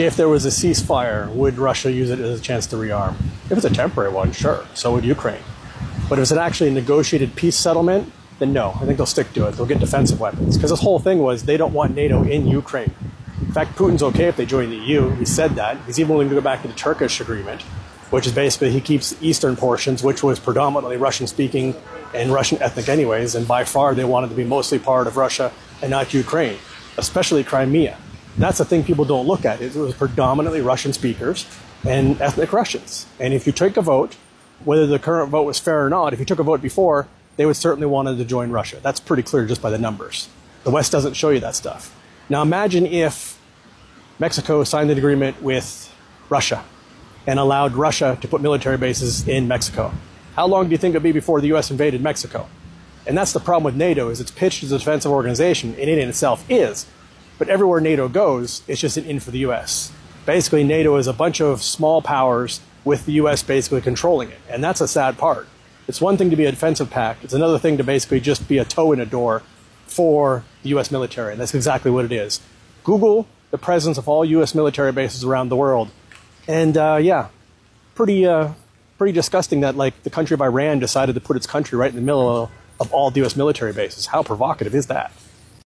If there was a ceasefire, would Russia use it as a chance to rearm? If it's a temporary one, sure. So would Ukraine. But if it's an actually negotiated peace settlement, then no. I think they'll stick to it. They'll get defensive weapons. Because this whole thing was they don't want NATO in Ukraine. In fact, Putin's okay if they join the EU. He said that. He's even willing to go back to the Turkish agreement, which is basically he keeps the eastern portions, which was predominantly Russian speaking and Russian ethnic, anyways. And by far, they wanted to be mostly part of Russia and not Ukraine, especially Crimea. That's the thing people don't look at. It was predominantly Russian speakers and ethnic Russians. And if you take a vote, whether the current vote was fair or not, if you took a vote before, they would certainly wanted to join Russia. That's pretty clear just by the numbers. The West doesn't show you that stuff. Now imagine if Mexico signed an agreement with Russia and allowed Russia to put military bases in Mexico. How long do you think it would be before the US invaded Mexico? And that's the problem with NATO is it's pitched as a defensive organization, and it in itself is. But everywhere NATO goes, it's just an in for the US. Basically, NATO is a bunch of small powers with the US basically controlling it. And that's a sad part. It's one thing to be a defensive pact, it's another thing to basically just be a toe in a door for the US military. And that's exactly what it is. Google the presence of all U.S. military bases around the world. And uh, yeah, pretty uh, pretty disgusting that like the country of Iran decided to put its country right in the middle of all the U.S. military bases. How provocative is that?